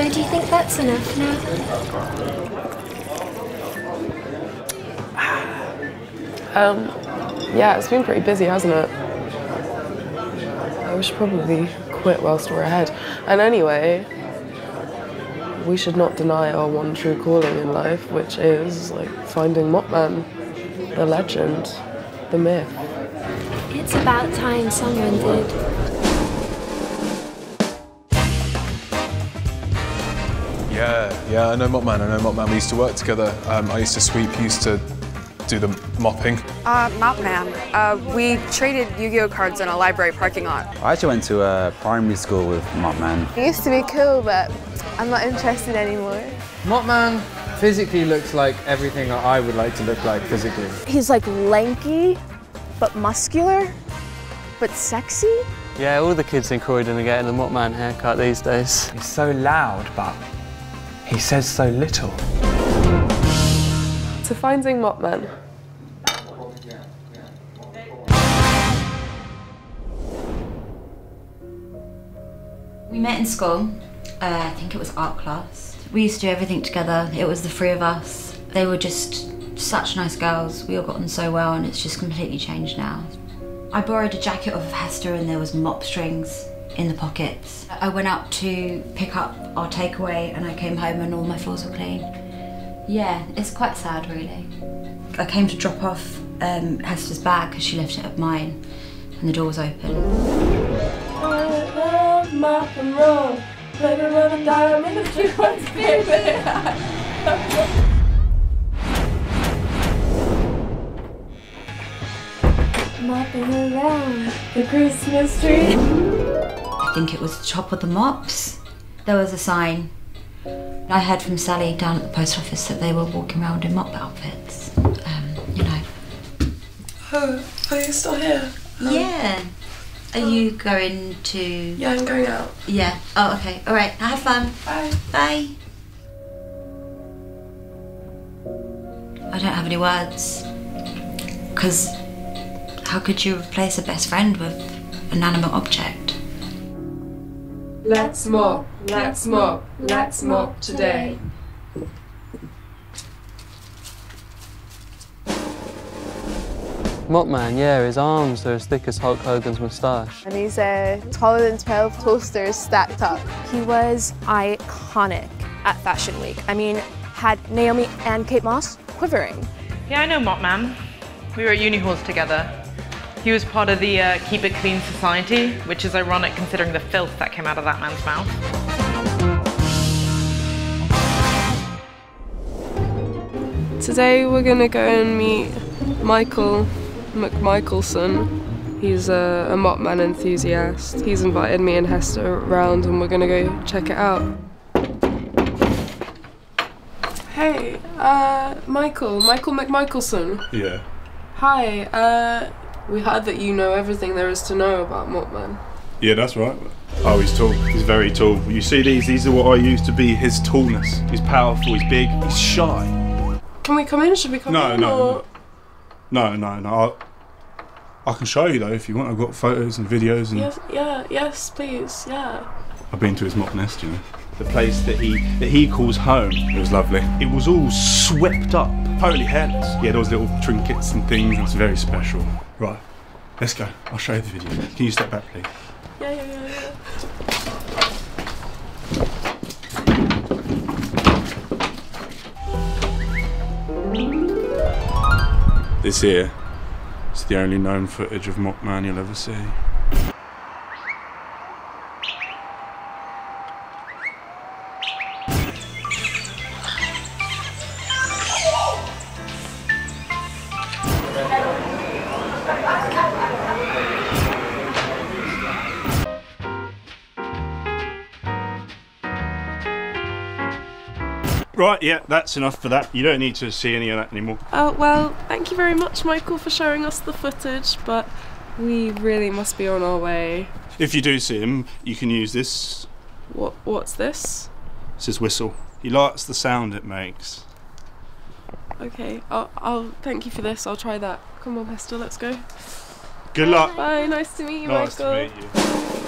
So, do you think that's enough now? Um, yeah, it's been pretty busy, hasn't it? We should probably quit whilst we're ahead. And anyway, we should not deny our one true calling in life, which is like finding Mopman, the legend, the myth. It's about time someone did. Yeah, yeah, I know Mopman, I know Mopman. We used to work together. Um, I used to sweep, he used to do the mopping. Uh, Mopman. Uh, we traded Yu-Gi-Oh cards in a library parking lot. I actually went to a primary school with Mopman. It used to be cool, but I'm not interested anymore. Mopman physically looks like everything that I would like to look like physically. He's like lanky, but muscular, but sexy. Yeah, all the kids in Croydon are getting the Mopman haircut these days. He's so loud, but he says so little. To finding Mopman. We met in school. Uh, I think it was art class. We used to do everything together. It was the three of us. They were just such nice girls. We all got on so well and it's just completely changed now. I borrowed a jacket off of Hester and there was mop strings in the pockets. I went out to pick up our takeaway and I came home and all my floors were clean. Yeah, it's quite sad really. I came to drop off um, Hester's bag because she left it at mine and the door was open. Mopping around the Christmas tree. Think it was the top of the mops. There was a sign. I heard from Sally down at the post office that they were walking around in mop outfits. Um, you know. Oh, are you still here? Yeah. Are you going to? Yeah, I'm going out. Yeah. Oh, okay. All right. Have fun. Bye. Bye. I don't have any words. Because how could you replace a best friend with an inanimate object? Let's mop, let's mop, let's mop today. Mopman, yeah, his arms are as thick as Hulk Hogan's moustache. And he's uh, taller than 12 toasters stacked up. He was iconic at Fashion Week. I mean, had Naomi and Kate Moss quivering. Yeah, I know Mopman. We were at uni halls together. He was part of the uh, Keep It Clean Society, which is ironic considering the filth that came out of that man's mouth. Today we're gonna go and meet Michael McMichaelson. He's a, a Mopman enthusiast. He's invited me and Hester around and we're gonna go check it out. Hey, uh, Michael, Michael McMichaelson. Yeah. Hi, uh, we heard that you know everything there is to know about Mopman. Yeah, that's right. Oh, he's tall. He's very tall. You see these? These are what I used to be his tallness. He's powerful, he's big, he's shy. Can we come in? Should we come No, in? no, or- No, no, no. I, I can show you though if you want. I've got photos and videos and Yes, yeah, yes, please, yeah. I've been to his mop nest, you know. The place that he that he calls home. It was lovely. It was all swept up, totally hairless. Yeah, those little trinkets and things. It's very special. Right, let's go. I'll show you the video. Can you step back, please? Yeah, yeah, yeah, yeah. This here is the only known footage of Mopman you'll ever see. Right, yeah, that's enough for that. You don't need to see any of that anymore. Uh, well, thank you very much, Michael, for showing us the footage, but we really must be on our way. If you do see him, you can use this. What? What's this? It's his whistle. He likes the sound it makes. Okay, I'll, I'll thank you for this. I'll try that. Come on, Hester, let's go. Good luck. Bye. Nice to meet you, Nice Michael.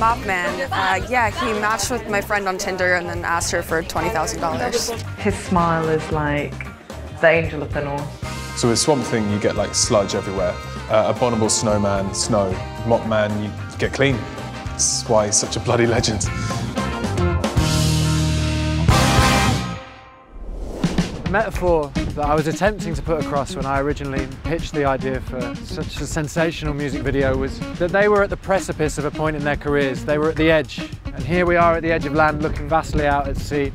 To meet you. Mopman, uh, yeah, he matched with my friend on Tinder and then asked her for $20,000. His smile is like the angel of the north. So with Swamp Thing, you get like sludge everywhere. Uh, Abominable Snowman, snow. Mopman, you get clean. That's why he's such a bloody legend. The metaphor that I was attempting to put across when I originally pitched the idea for such a sensational music video was that they were at the precipice of a point in their careers. They were at the edge. And here we are at the edge of land looking vastly out at sea.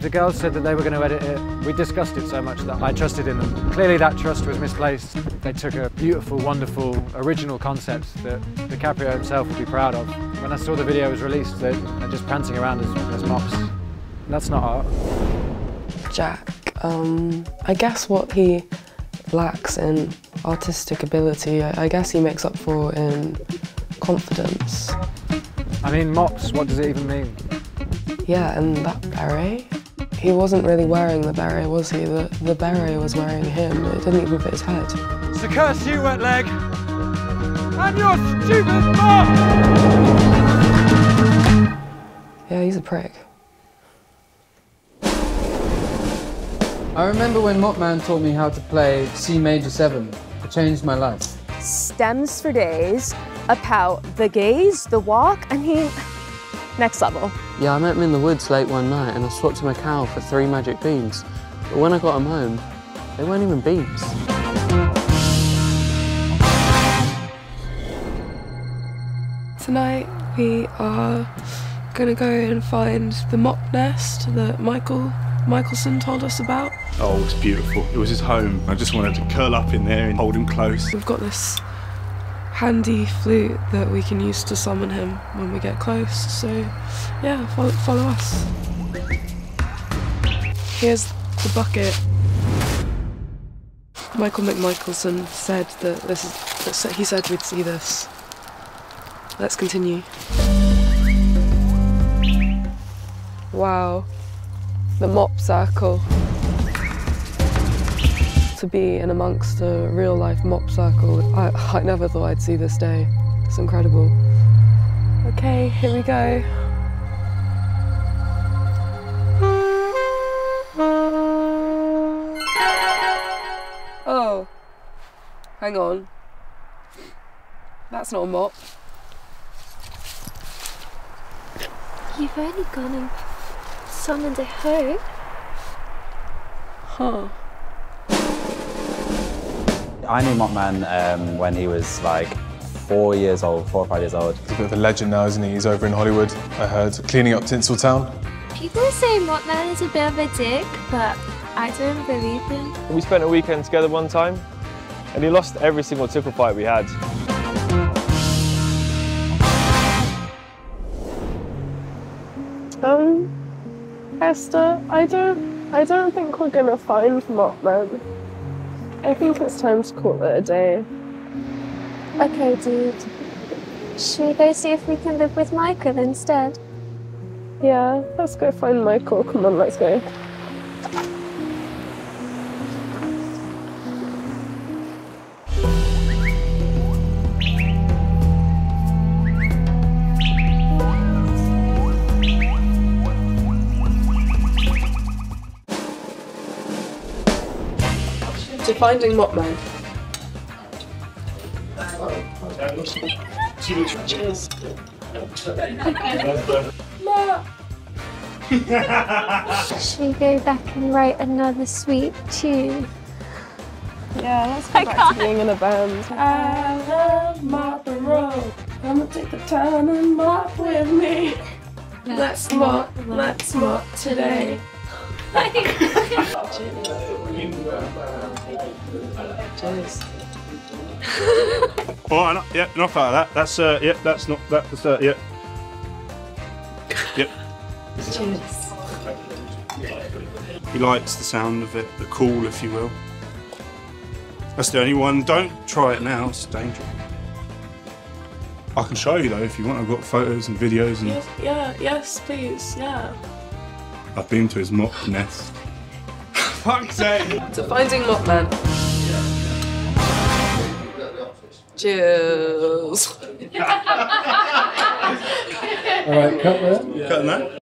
The girls said that they were going to edit it. We discussed it so much that I trusted in them. Clearly that trust was misplaced. They took a beautiful, wonderful, original concept that DiCaprio himself would be proud of. When I saw the video was released, they- they're just prancing around as, as mops. That's not art. Jack, um, I guess what he lacks in artistic ability, I, I guess he makes up for in confidence. I mean, mops, what does it even mean? Yeah, and that beret, he wasn't really wearing the beret, was he? The, the beret was wearing him. It didn't even fit his head. So curse you, wet leg! And your stupid mop! Yeah, he's a prick. I remember when Mopman taught me how to play C major 7. It changed my life. Stems for days, about the gaze, the walk. I mean, next level. Yeah, I met him in the woods late one night and I swapped him a cow for three magic beans. But when I got him home, they weren't even beans. Tonight we are gonna go and find the mop nest that Michael Michelson told us about. Oh, it's beautiful. It was his home. I just wanted to curl up in there and hold him close. We've got this handy flute that we can use to summon him when we get close. So, yeah, follow, follow us. Here's the bucket. Michael McMichaelson said that this is. That he said we'd see this. Let's continue. Wow, the mop circle. To be in amongst a real life mop circle, I, I never thought I'd see this day. It's incredible. Okay, here we go. Oh, hang on. That's not a mop. You've only gone and summoned a hoe. Huh. I knew Mopman um, when he was like four years old, four or five years old. He's a bit of a legend now, isn't he? He's over in Hollywood, I heard, cleaning up Tinseltown. People say Mopman is a bit of a dick, but I don't believe him. We spent a weekend together one time, and he lost every single tickle fight we had. Hester, I don't, I don't think we're gonna find Mopman. I think it's time to call it a day. Okay, dude. Should we go see if we can live with Michael instead? Yeah, let's go find Michael. Come on, let's go. To finding Mopman. Cheers. Should we go back and write another sweet tune? Yeah, let's go back to being in a band. I love mop the road. Come and take the time and mop with me. Let's mop, let's mop today. Cheers. All right, enough, yeah, enough out of that. That's uh, yeah, that's not that's uh, yeah. Yep. Cheers. He likes the sound of it, the cool, if you will. That's the only one. Don't try it now. It's dangerous. I can show you though if you want. I've got photos and videos, and Yes, yeah, yes, please, yeah. I've been to his mop nest. Fuck's sake! To finding Mopman. Cheers. All right, cut that. Cutting that.